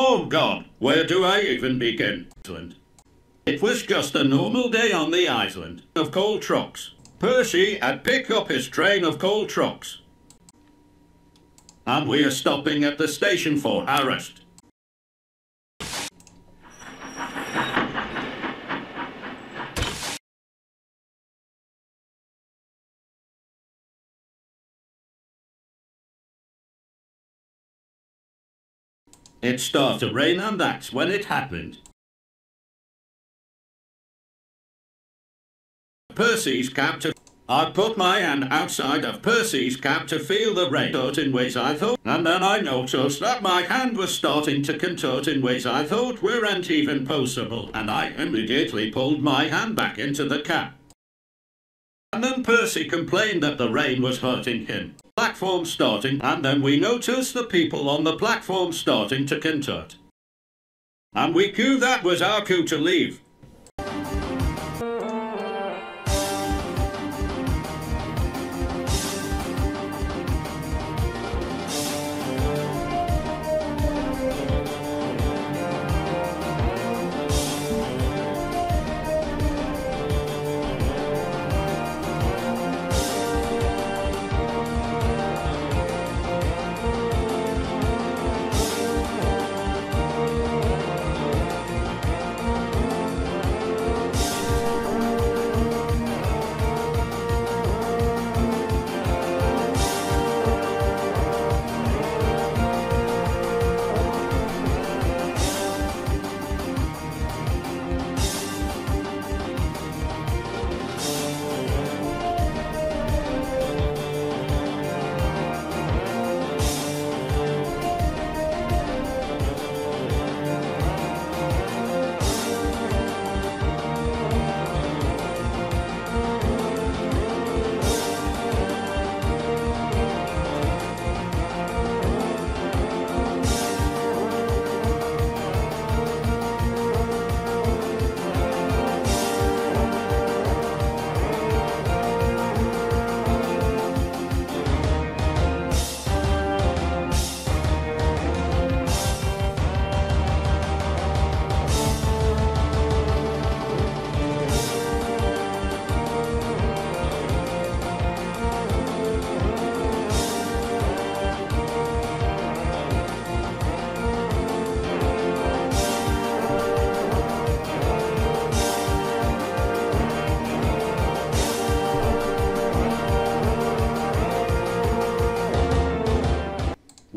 Oh God, where do I even begin? It was just a normal day on the island of coal trucks. Percy had picked up his train of coal trucks. And we are stopping at the station for arrest. It started to rain and that's when it happened. Percy's cap to... I put my hand outside of Percy's cap to feel the rain contort in ways I thought, and then I noticed that my hand was starting to contort in ways I thought weren't even possible, and I immediately pulled my hand back into the cap. And then Percy complained that the rain was hurting him. Platform starting, and then we noticed the people on the platform starting to contort. And we knew that was our cue to leave.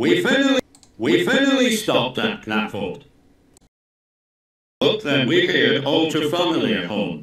We finally, we finally stopped at Knapford. But then we heard all too familiar home.